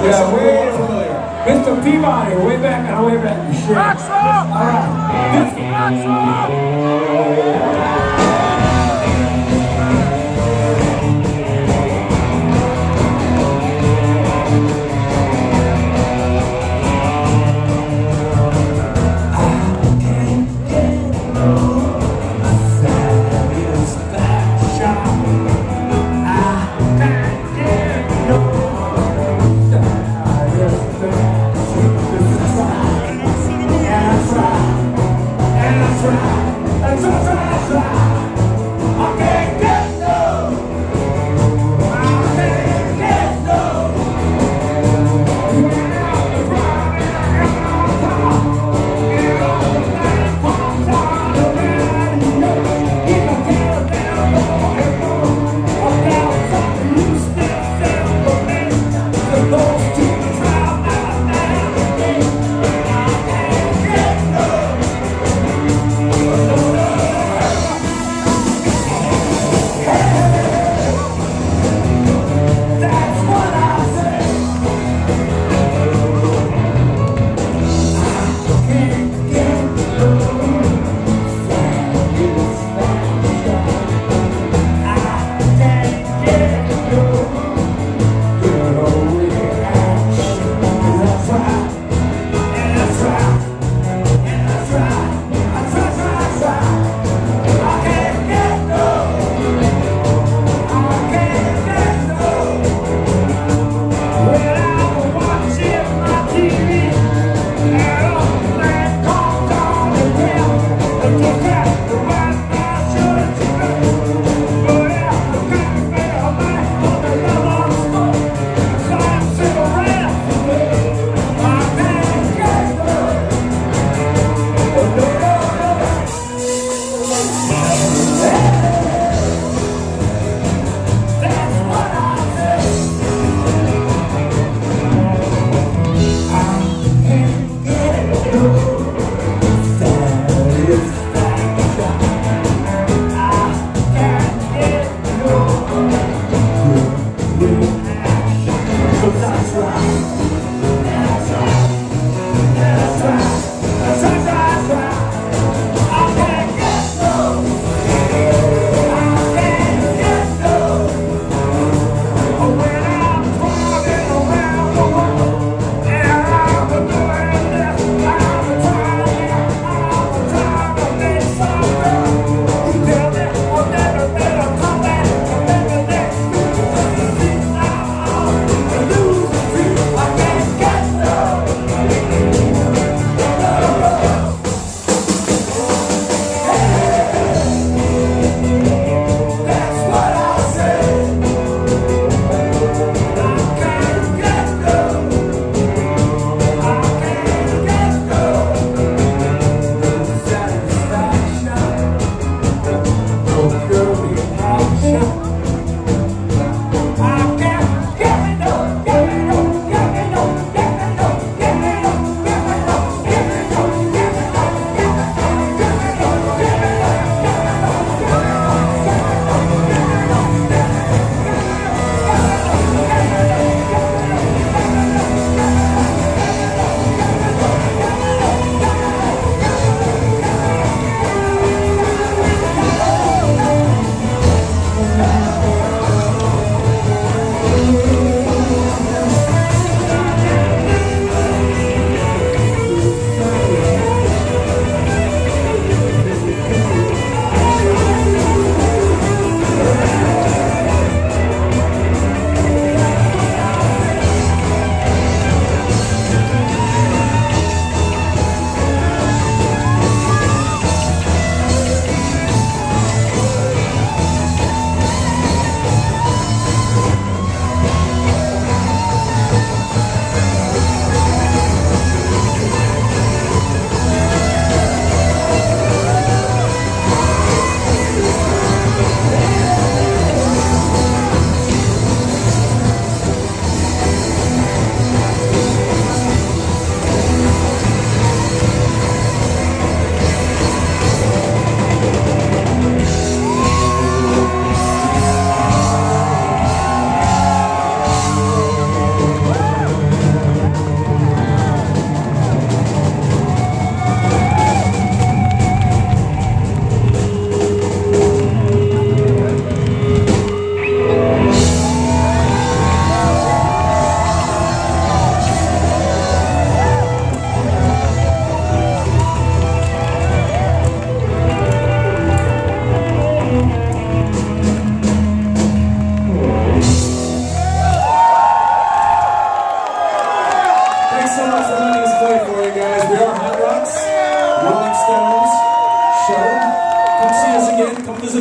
Yeah, way familiar. Mr. Peabody, way back, uh, way back. Sure. All right.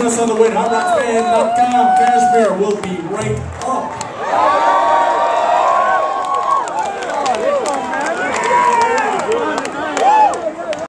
us on the way to hotlinesband.com. Cashmere will be right up.